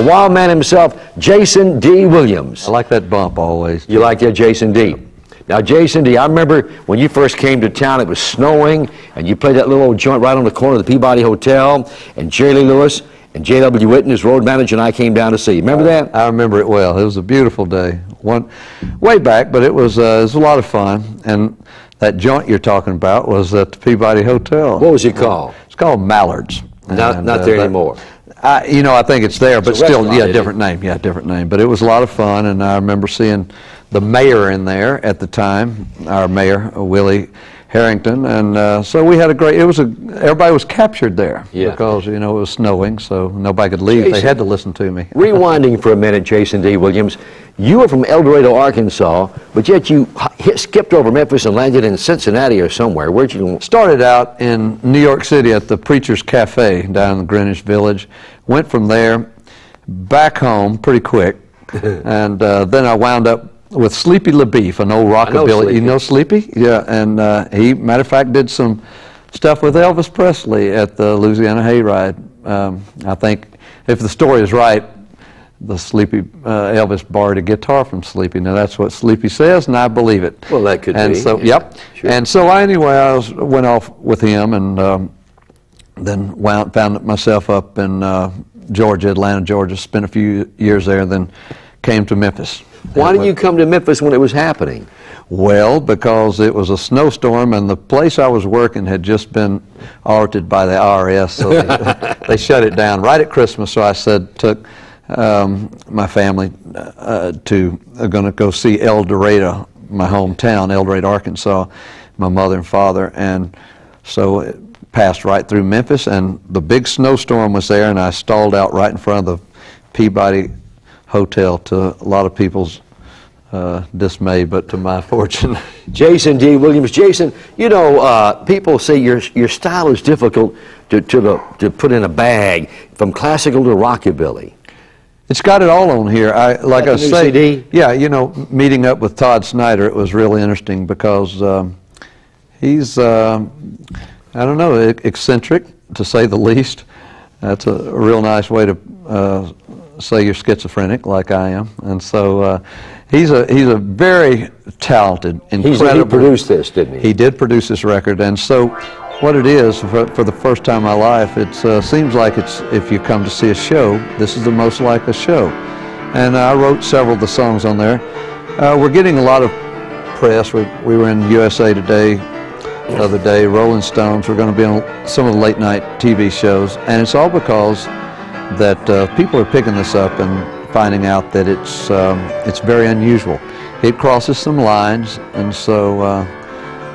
the wild man himself, Jason D. Williams. I like that bump always. You like that, Jason D. Now, Jason D., I remember when you first came to town, it was snowing, and you played that little old joint right on the corner of the Peabody Hotel, and Jerry Lee Lewis and J.W. Whitten, his road manager, and I came down to see you. Remember that? I remember it well. It was a beautiful day. One, way back, but it was, uh, it was a lot of fun. And that joint you're talking about was at the Peabody Hotel. What was it called? It's called Mallards. Not, And, not uh, there that- anymore. I, you know, I think it's there, but a still, yeah, different name. Yeah, different name. But it was a lot of fun, and I remember seeing the mayor in there at the time, our mayor, uh, Willie Herenton, and uh, so we had a great. It was a everybody was captured there Yeah. because you know it was snowing, so nobody could leave. They had to listen to me. Rewinding for a minute, Jason D. Williams, you were from El Dorado, Arkansas, but yet you hit, skipped over Memphis and landed in Cincinnati or somewhere. Where'd you? Started out in New York City at the Preacher's Cafe down in Greenwich Village. Went from there back home pretty quick, and uh, then I wound up with Sleepy LaBeef, an old rockabilly. Sleepy. You know Sleepy? Yeah, and uh, he, matter of fact, did some stuff with Elvis Presley at the Louisiana Hayride. Um, I think, if the story is right, the Sleepy uh, Elvis borrowed a guitar from Sleepy. Now that's what Sleepy says, and I believe it. Well, that could and be, so, yeah, yep. sure. And so I, anyway, I was, went off with him, and um, then wound, found myself up in uh, Georgia, Atlanta, Georgia. Spent a few years there, then came to Memphis. Why did you come to Memphis when it was happening? Well, because it was a snowstorm and the place I was working had just been audited by the IRS, so they, they shut it down right at Christmas. So I said, took um, my family uh, to, uh, going to go see El Dorado, my hometown, El Dorado, Arkansas, my mother and father, and so it passed right through Memphis, and the big snowstorm was there, and I stalled out right in front of the Peabody Hotel to a lot of people's uh, dismay, but to my fortune. Jason D. Williams. Jason, you know, uh, people say your your style is difficult to to, the, to put in a bag, from classical to rockabilly. It's got it all on here. I like I say. CD? Yeah, you know, meeting up with Todd Snider, it was really interesting because um, he's um I don't know eccentric to say the least. That's a, a real nice way to uh, say you're schizophrenic, like I am. And so uh, he's a he's a very talented, He's, incredible. he produced this, didn't he? He did produce this record, and so what it is for, for the first time in my life, it uh, seems like it's if you come to see a show, this is the most like a show. And I wrote several of the songs on there. Uh, we're getting a lot of press. We, we were in USA Today the other day, Rolling Stones. We're going to be on some of the late night TV shows, and it's all because that uh, people are picking this up and finding out that it's um, it's very unusual. It crosses some lines, and so. Uh,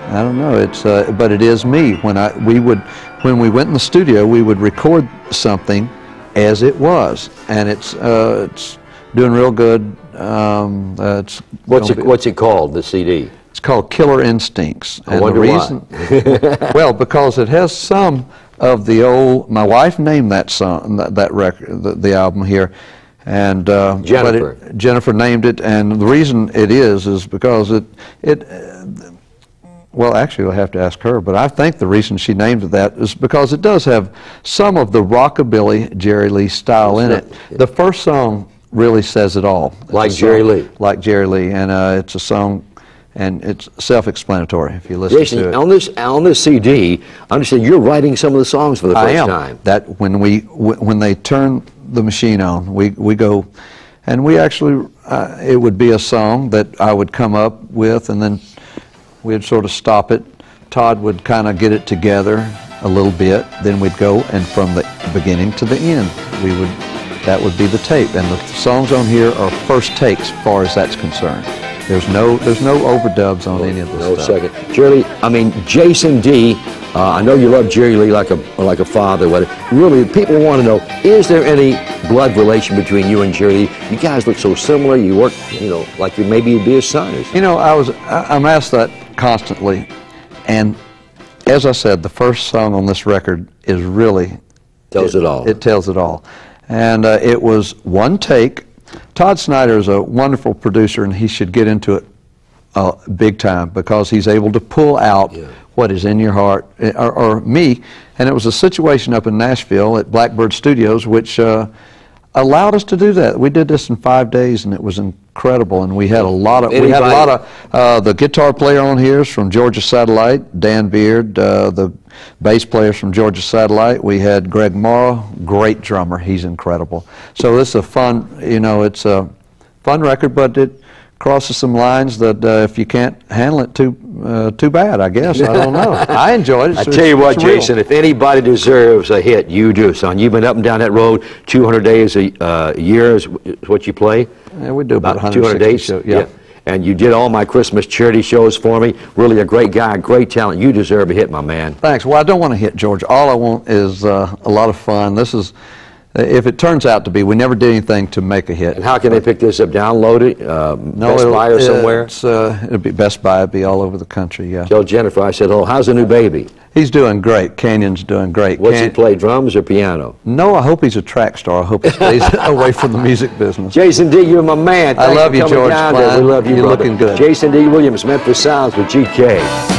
I don't know. It's uh, but it is me. When I we would when we went in the studio, we would record something as it was, and it's uh, it's doing real good. Um, uh, it's What's it What's it called? The CD. It's called Killer Instincts. I wonder the why. reason, well, because it has some of the old. My wife named that song, that, that record, the, the album here, and uh, Jennifer. it, Jennifer named it, and the reason it is is because it it. uh, well, actually, I'll have to ask her, but I think the reason she named it that is because it does have some of the rockabilly Jerry Lee style in it. The first song really says it all. It's Like Jerry song- Lee. Like Jerry Lee, and uh, it's a song, and it's self-explanatory if you listen to Jason, it. on this on this CD, I understand you're writing some of the songs for the first I am. time. That when we when they turn the machine on, we we go, and we actually uh, it would be a song that I would come up with, and then we'd sort of stop it. Todd would kind of get it together a little bit. Then we'd go, and from the beginning to the end, we would that would be the tape. And the songs on here are first takes, far as that's concerned. There's no there's no overdubs on any of this No stuff. second. Jerry Lee, I mean, Jason D., uh, I know you love Jerry Lee like a like a father. But really, people want to know, is there any blood relation between you and Jerry Lee? You guys look so similar. You work, you know, like you maybe you'd be his son or something. You know, I was I- I'm asked that constantly, and as I said, the first song on this record is really Tells it all. It tells it all, and uh, it was one take. Todd Snider is a wonderful producer, and he should get into it uh, big time because he's able to pull out Yeah. what is in your heart, eh, or, or me. And it was a situation up in Nashville at Blackbird Studios, which uh, allowed us to do that. We did this in five days, and it was incredible. And we had a lot of we had a lot of uh, the guitar player on here is from Georgia Satellite, Dan Baird. Uh, the bass players from Georgia Satellite. We had Greg Morrow, great drummer. He's incredible. So this is a fun, you know, it's a fun record, but it crosses some lines that uh, if you can't handle it, too uh, too bad. I guess I don't know. I enjoyed it. I tell you what. Jason, if anybody deserves a hit, you do, son. You've been up and down that road 200 days a uh, year is what you play? Yeah, we do about, 200 160 days? shows, yeah. And you did all my Christmas charity shows for me. Really a great guy, great talent. You deserve a hit, my man. Thanks. Well, I don't want to hit George. All I want is uh, a lot of fun. This is, if it turns out to be, we never did anything to make a hit. And how can they pick this up? Download it? Uh, Best it'll- Buy or somewhere? It's, uh, it'll be Best Buy. It'll be all over the country. Yeah. Tell Jennifer, I said, oh, how's the new baby? He's doing great. Canyon's doing great. What's he Can- play, drums or piano? No, I hope he's a track star. I hope he stays away from the music business. Jason D, you're my man. I love you, George. We love you, You're brother. looking good. Jason D. Williams, Memphis Sounds with GK.